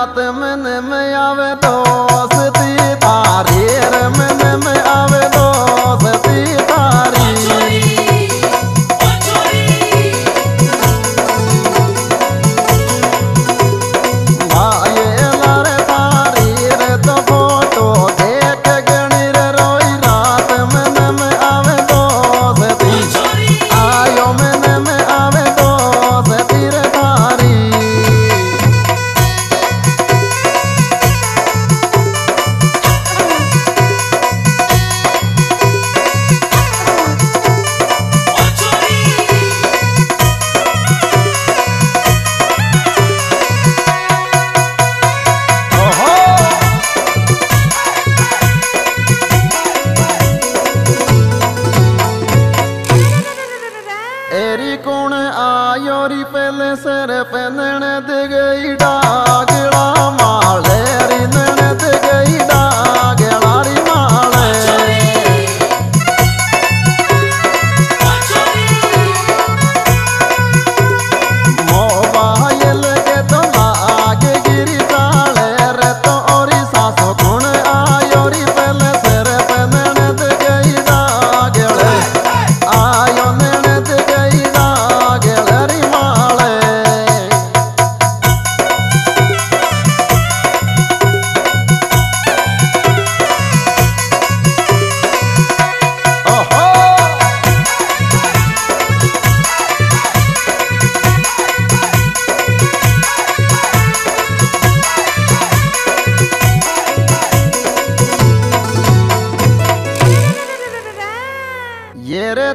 Fatıme'nin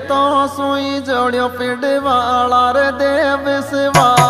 ਤੋਂ ਸੋਈ ਜੋੜਿਓ ਪਿੰਡ ਵਾਲਾ ਰੇ ਦੇਵ ਵਿਸਵਾ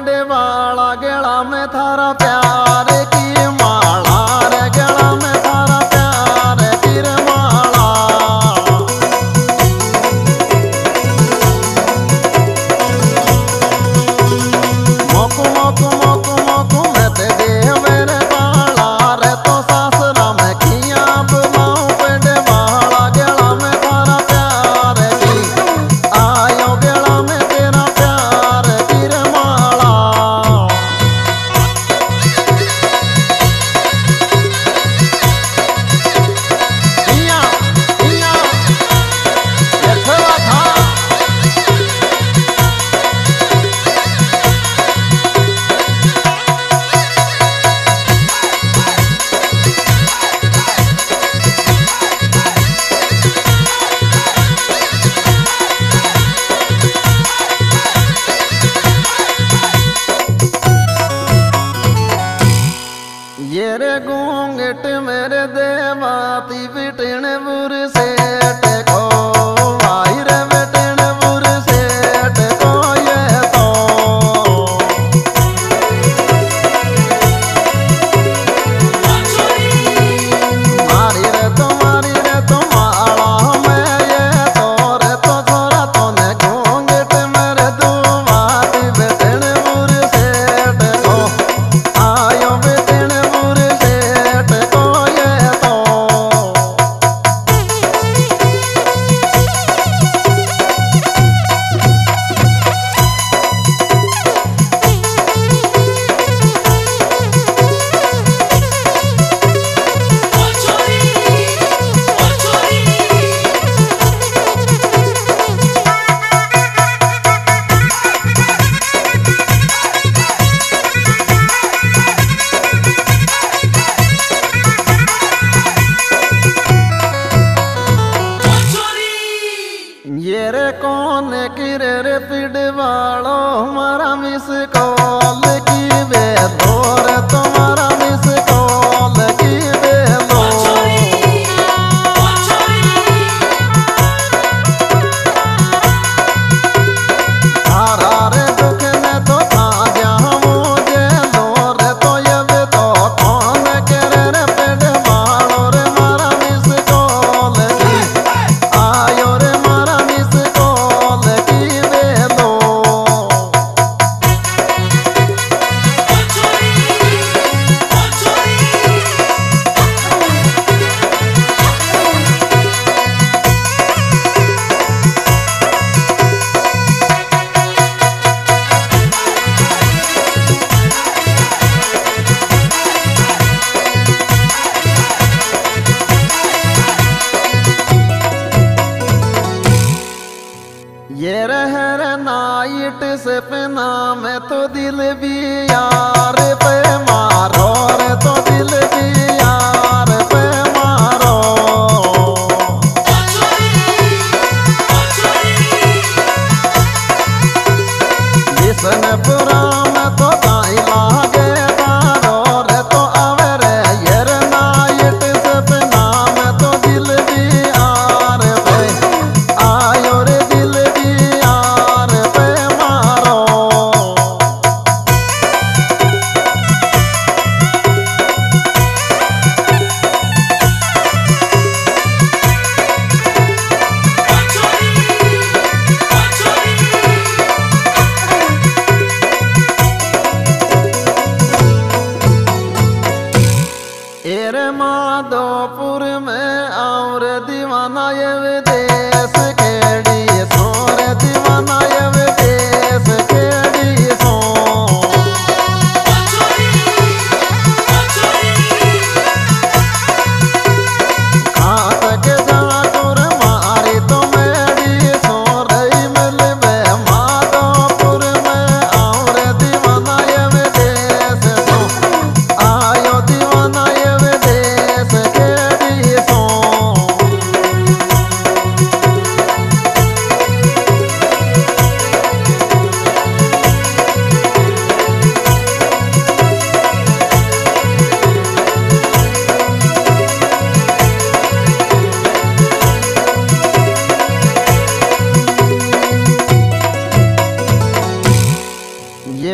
ਪਿੰਡੇ ਵਾਲਾ ਗੇਲਾ ਮੈਂ ਥਾਰਾ ਪਿਆ।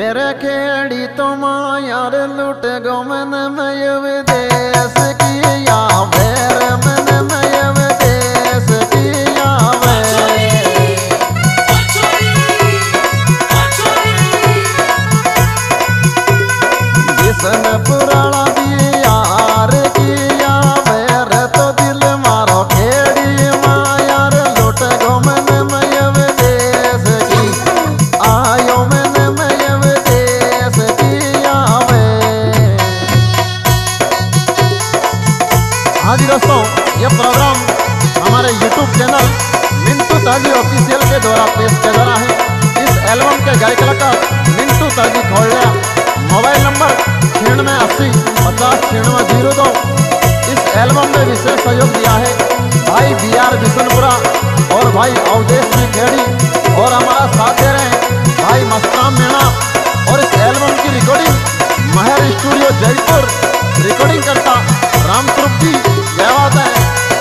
মেরে খেড়ি তোমায় আর লুটে গমন ময়বে हाँ जी दोस्तों ये प्रोग्राम हमारे यूट्यूब चैनल मिंटू ताजी ऑफिशियल के द्वारा पेश किया जा रहा है। इस एल्बम के गायक कलाकार मिंटू ताजी खोलया मोबाइल नंबर छियानवे अस्सी, पचास, छियानवे, ज़ीरो दो। इस एल्बम में विशेष सहयोग दिया है। भाई बी आर बिशनपुरा और भाई अवधेश में खेड़ी और हमारा साथ दे रहे हैं भाई मस्ताम मीणा और इस एल्बम की recording Mahar studio Jaipur. Recording करता राम जी है